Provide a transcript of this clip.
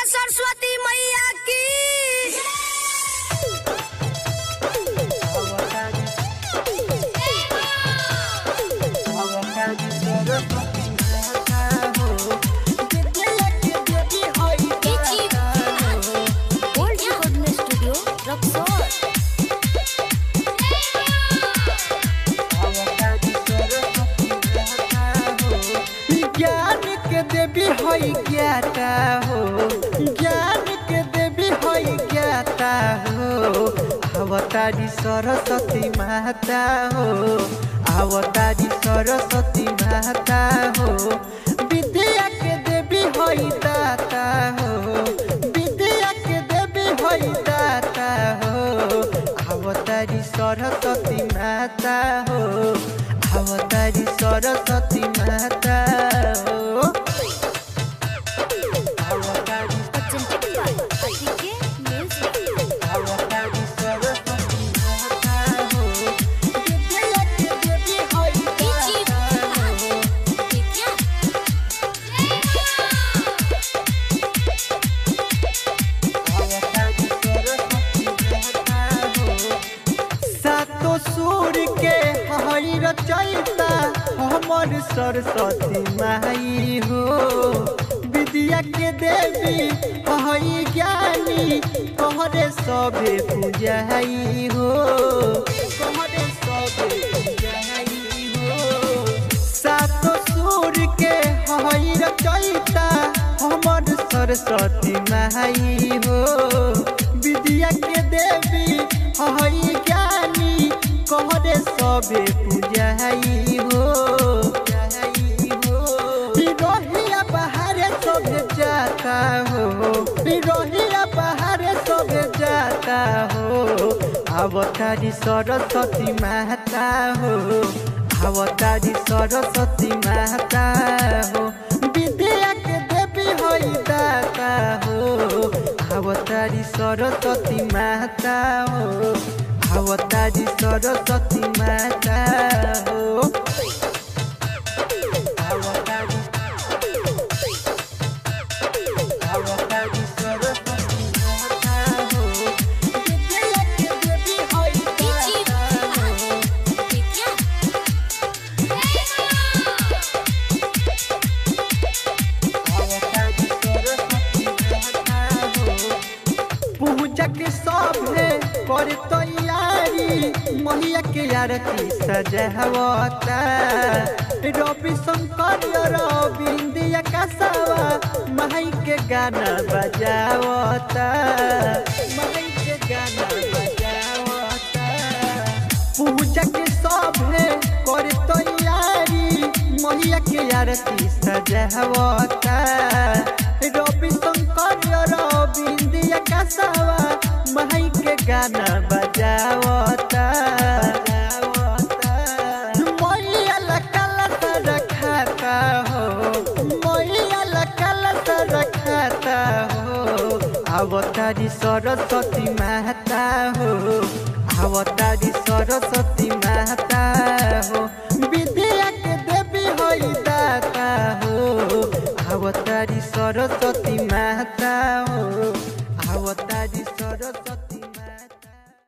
empezar su Swati. देवी हई ज्ञाता हो, ज्ञान के देवी हई ज्ञाता हो। अवतारी सरस्वती माता हो, अवतारी सरस्वती माता हो। विद्या के देवी हई दाता हो, विद्या के देवी हई दाता हो। अवतारी सरस्वती माता हो, अवतारी सरस्वती माता हई हमर सरस्वती माई हो। विद्या के देवी हई ज्ञानी, कहरे सभे पूजाई हो। हो। के हई हमर सरस्वती माई हो। विद्या के देवी हई ज्ञानी, कहरे सभे बाहर सभे जाता हो अवतारी सरस्वती माता हो अवतारी सरस्वती माता हो विद्या के देवी हई दाता हो अवतारी सरस्वती माता हो अवतारी सरस्वती माता के सभे कर तैयारी मैया के आरती सजावता रवि शंकर रविंद्र कसवा माई के गाना बजावता माई के गाना बजावता पूजा के सभे कर तैयारी मैया के आरती सजावता रवि अवतारी सरस्वती माता हो अवतारी सरस्वती माता हो। विद्या के देवी हो दाता हो अवतारी सरस्वती महता हो अवतारी सरस्वती